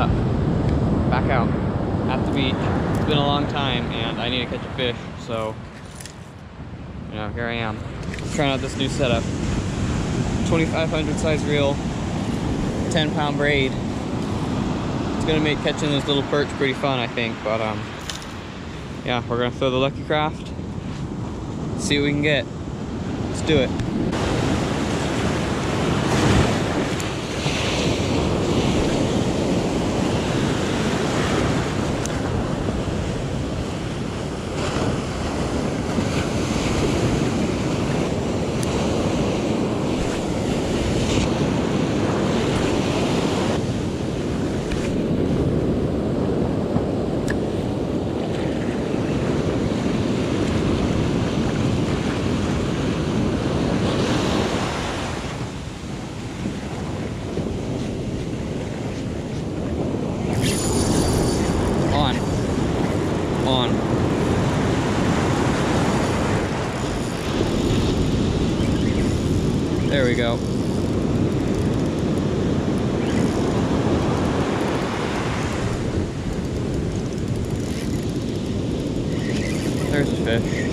up? Back out at the beach. It's been a long time and I need to catch a fish, so you know, here I am. Trying out this new setup. 2500 size reel, 10 pound braid. It's gonna make catching this little perch pretty fun, I think, but um, yeah, we're gonna throw the Lucky Craft, see what we can get. Let's do it. On. On. There we go. There's a fish.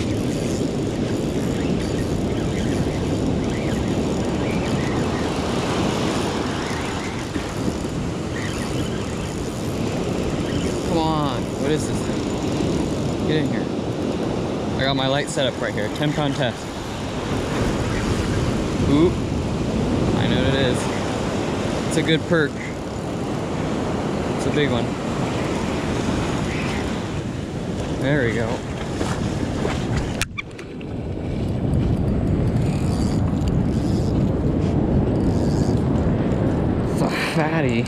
Come on. What is this thing? Get in here. I got my light set up right here. 10 pound test. Oop. I know what it is. It's a good perk. It's a big one. There we go. Fatty.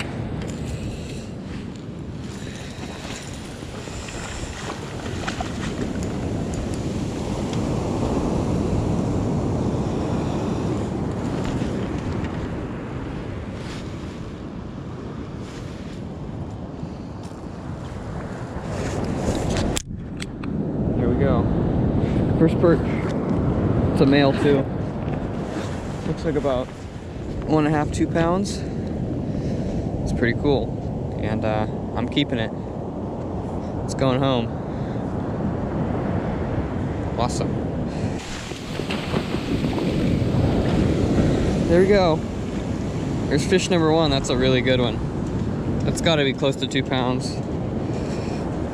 There we go. First perch. It's a male too. Looks like about one and a half, two pounds. It's pretty cool. And uh, I'm keeping it. It's going home. Awesome. There we go. There's fish number one. That's a really good one. That's got to be close to two pounds.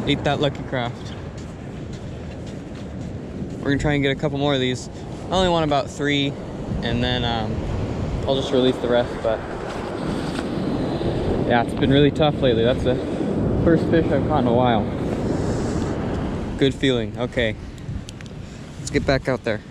Eat that Lucky Craft. We're gonna try and get a couple more of these. I only want about three, and then um, I'll just release the rest. But yeah, it's been really tough lately. That's the first fish I've caught in a while. Good feeling. Okay, let's get back out there.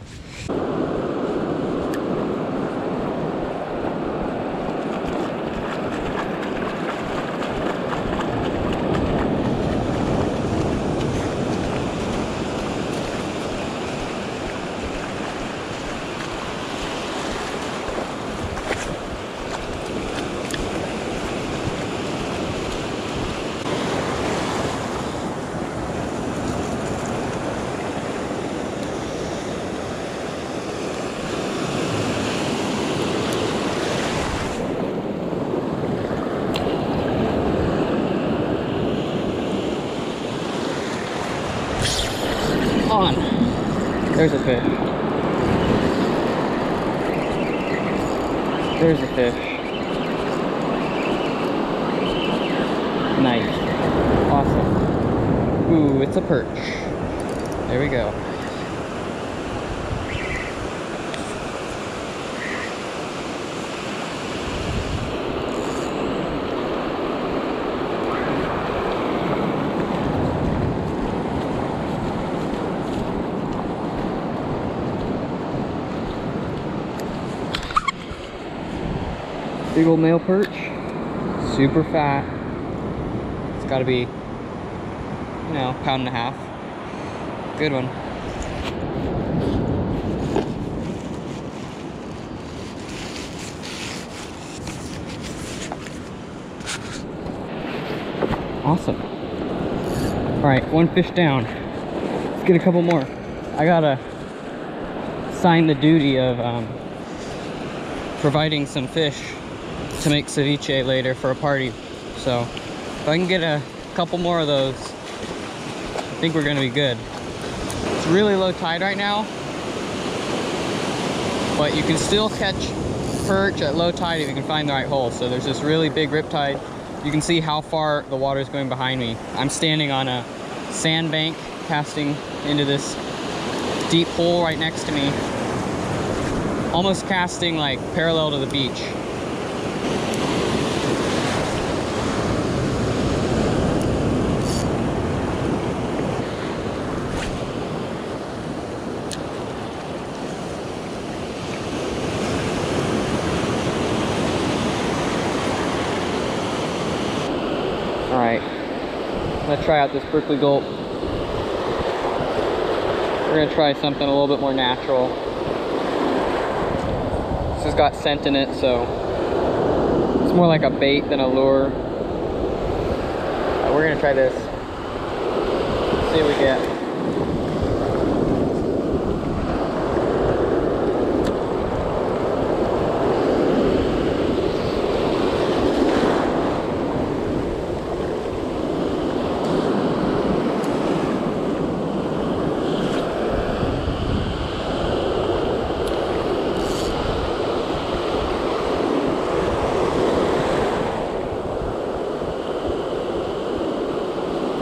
On. There's a fish. There's a fish. Nice. Awesome. Ooh, it's a perch. There we go. Big old male perch. Super fat. It's gotta be, you know, pound and a half. Good one. Awesome. All right, one fish down. Let's get a couple more. I gotta sign the duty of um, providing some fish to make ceviche later for a party. So If I can get a couple more of those, I think we're gonna be good. It's really low tide right now, but you can still catch perch at low tide if you can find the right hole. So there's this really big rip tide. You can see how far the water is going behind me. I'm standing on a sandbank casting into this deep hole right next to me. Almost casting like parallel to the beach. All right, I'm gonna try out this Berkley Gulp. We're gonna try something a little bit more natural. This has got scent in it, so it's more like a bait than a lure. Uh, we're gonna try this. See what we get.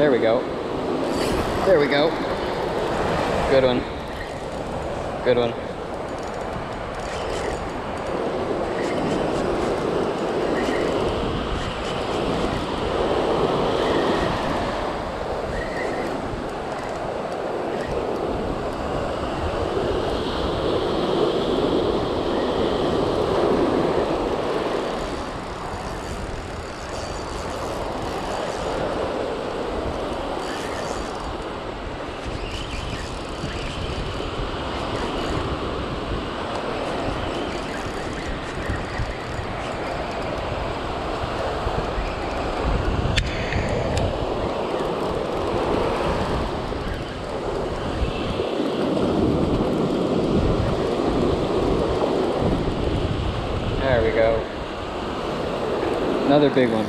There we go. There we go. Good one. Good one. There we go. Another big one.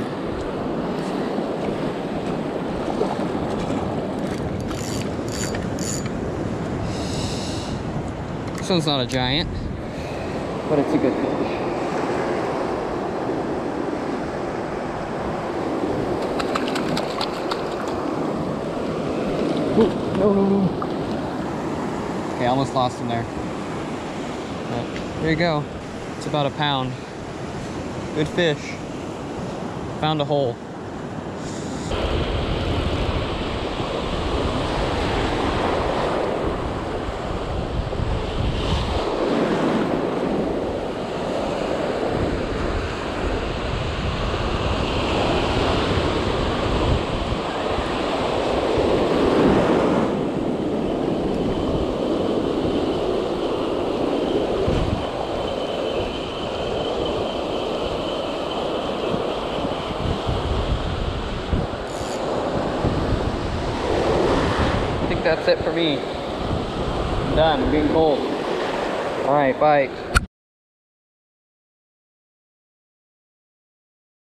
This one's not a giant, but it's a good fish. No, no, no. Okay, almost lost him there. But there you go. It's about a pound. Good fish. Found a hole. That's it for me. I'm done. I'm being cold. All right, bye.